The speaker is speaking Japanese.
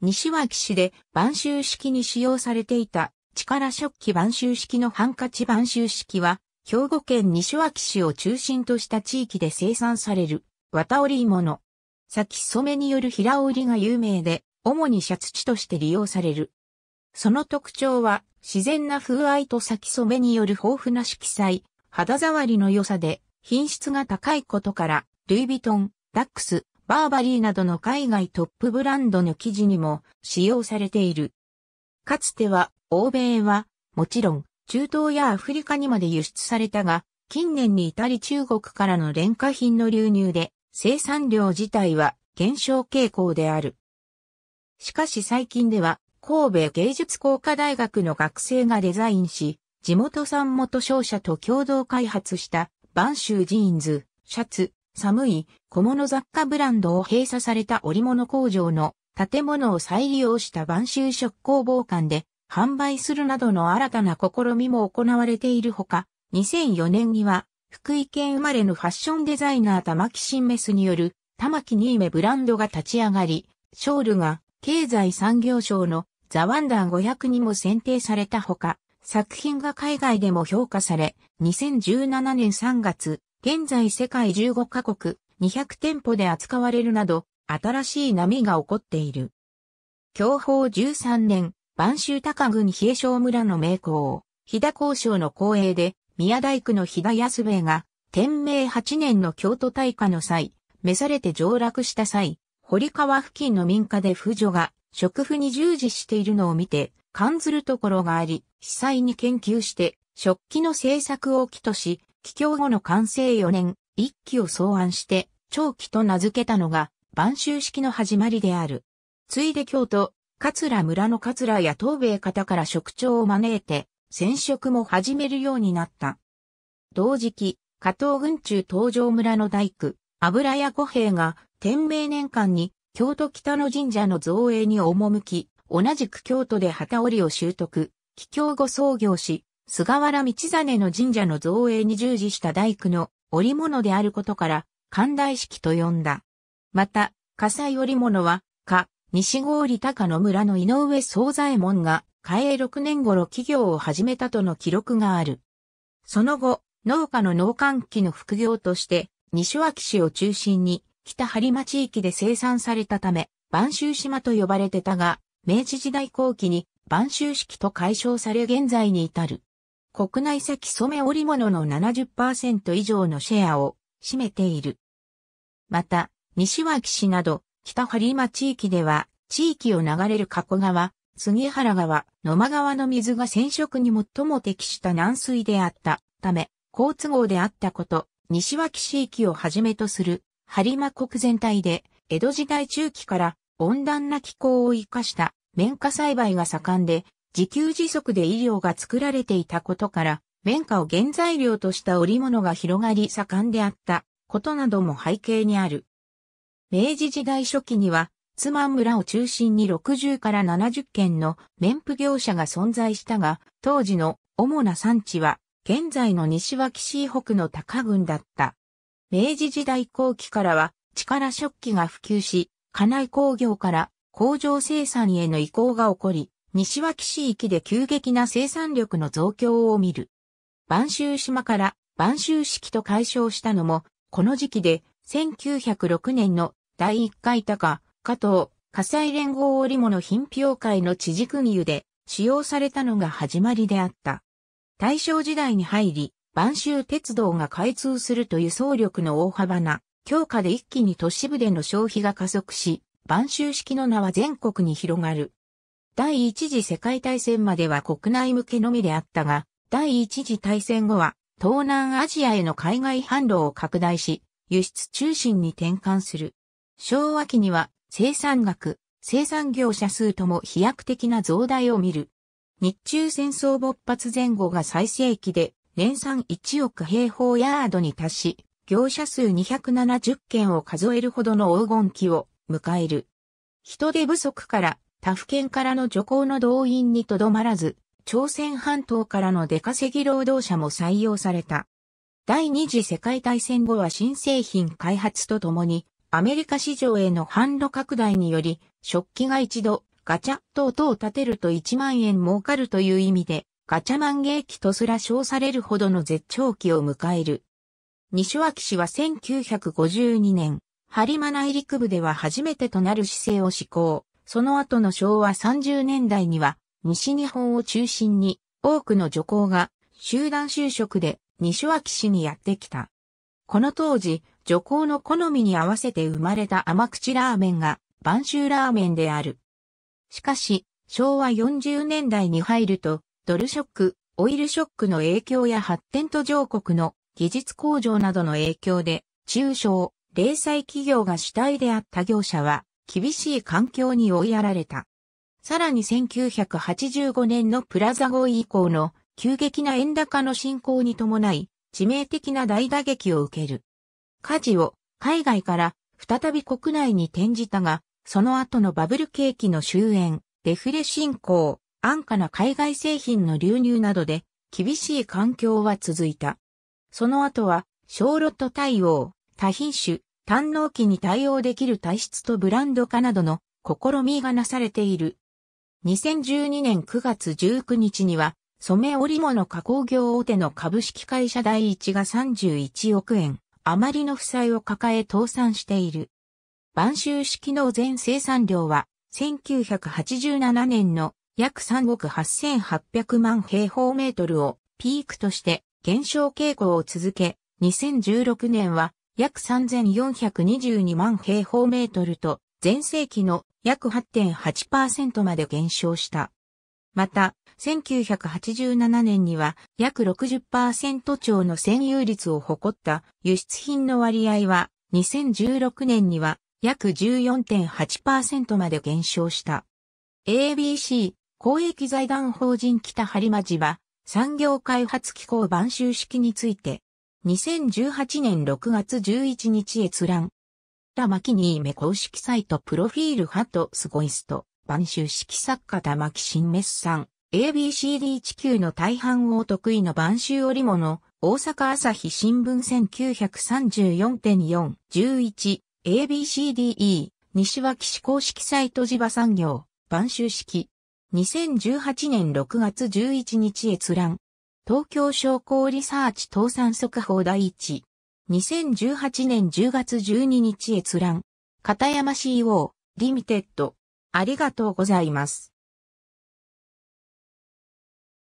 西脇市で晩秋式に使用されていた力食器晩秋式のハンカチ晩秋式は、兵庫県西脇市を中心とした地域で生産される綿織物。先染めによる平織りが有名で、主にシャツ地として利用される。その特徴は、自然な風合いと先染めによる豊富な色彩、肌触りの良さで、品質が高いことから、ルイ・ヴィトン、ダックス、バーバリーなどの海外トップブランドの生地にも使用されている。かつては、欧米は、もちろん、中東やアフリカにまで輸出されたが、近年に至り中国からの廉価品の流入で、生産量自体は減少傾向である。しかし最近では、神戸芸術工科大学の学生がデザインし、地元産元商社と共同開発した、晩秋ジーンズ、シャツ、寒い小物雑貨ブランドを閉鎖された織物工場の建物を再利用した晩秋食工房館で販売するなどの新たな試みも行われているほか、2004年には福井県生まれのファッションデザイナー玉木新メスによる玉木ニーメブランドが立ち上がり、ショールが経済産業省のザワンダー500にも選定されたほか、作品が海外でも評価され、2017年3月、現在世界15カ国200店舗で扱われるなど、新しい波が起こっている。享保13年、晩秋高郡比江省村の名工、飛騨交渉の公営で、宮大工の飛騨安兵衛が、天明8年の京都大火の際、召されて上洛した際、堀川付近の民家で婦女が食婦に従事しているのを見て、感ずるところがあり、被災に研究して、食器の製作を起とし、帰郷後の完成4年、一期を草案して、長期と名付けたのが、晩秋式の始まりである。ついで京都、桂村の桂や東米方から職長を招いて、染色も始めるようになった。同時期、加藤郡中東条村の大工、油屋五兵が、天明年間に、京都北の神社の造営に赴き、同じく京都で旗織を習得、帰郷後創業し、菅原道真の神社の造営に従事した大工の織物であることから、神大式と呼んだ。また、火災織物は、か、西郡高野村の井上総左衛門が、嘉永6年頃企業を始めたとの記録がある。その後、農家の農閑期の副業として、西脇市を中心に、北播磨地域で生産されたため、晩秋島と呼ばれてたが、明治時代後期に晩秋式と解消され現在に至る。国内先染め織物の70%以上のシェアを占めている。また、西脇市など北播磨地域では地域を流れる加古川、杉原川、野間川の水が染色に最も適した軟水であったため、好都合であったこと、西脇地域をはじめとする播磨国全体で江戸時代中期から温暖な気候を生かした綿花栽培が盛んで自給自足で医療が作られていたことから、綿花を原材料とした織物が広がり盛んであったことなども背景にある。明治時代初期には、津満村を中心に60から70件の綿布業者が存在したが、当時の主な産地は、現在の西脇市北の高郡だった。明治時代後期からは、力食器が普及し、家内工業から工場生産への移行が起こり、西脇市域で急激な生産力の増強を見る。晩秋島から晩秋式と解消したのも、この時期で1906年の第1回高、加藤、火災連合織物品評会の地軸油で使用されたのが始まりであった。大正時代に入り、晩秋鉄道が開通すると輸送力の大幅な強化で一気に都市部での消費が加速し、晩秋式の名は全国に広がる。第一次世界大戦までは国内向けのみであったが、第一次大戦後は東南アジアへの海外販路を拡大し、輸出中心に転換する。昭和期には生産額、生産業者数とも飛躍的な増大を見る。日中戦争勃発前後が最盛期で年産1億平方ヤードに達し、業者数270件を数えるほどの黄金期を迎える。人手不足から他府県からの女工の動員にとどまらず、朝鮮半島からの出稼ぎ労働者も採用された。第二次世界大戦後は新製品開発とともに、アメリカ市場への販路拡大により、食器が一度ガチャ等々立てると1万円儲かるという意味で、ガチャマンゲー期とすら称されるほどの絶頂期を迎える。西脇氏は1952年、播磨内陸部では初めてとなる姿勢を施行。その後の昭和30年代には、西日本を中心に多くの女工が集団就職で西脇市にやってきた。この当時、女工の好みに合わせて生まれた甘口ラーメンが晩秋ラーメンである。しかし、昭和40年代に入ると、ドルショック、オイルショックの影響や発展途上国の技術向上などの影響で、中小、零細企業が主体であった業者は、厳しい環境に追いやられた。さらに1985年のプラザ合意以降の急激な円高の進行に伴い、致命的な大打撃を受ける。火事を海外から再び国内に転じたが、その後のバブル景気の終焉、デフレ進行、安価な海外製品の流入などで厳しい環境は続いた。その後は、小ロット対応、多品種、単納期に対応できる体質とブランド化などの試みがなされている。2012年9月19日には、染め織物加工業大手の株式会社第一が31億円、余りの負債を抱え倒産している。晩秋式の全生産量は、1987年の約3億8800万平方メートルをピークとして減少傾向を続け、2016年は約3422万平方メートルと、前世紀の約8.8%まで減少した。また、1987年には約60%超の占有率を誇った輸出品の割合は2016年には約14.8%まで減少した。ABC 公益財団法人北播磨寺は産業開発機構買収式について2018年6月11日閲覧。ラマキニーメ公式サイトプロフィールハトスゴイスト。晩秋式作家玉木新滅さん、ABCD 地球の大半を得意の晩秋織物、大阪朝日新聞1934.4、11、ABCDE、西脇市公式サイト地場産業、晩秋式。2018年6月11日閲覧。東京商工リサーチ倒産速報第一。2018年10月12日閲覧。片山 CEO、リミテッド。ありがとうございます。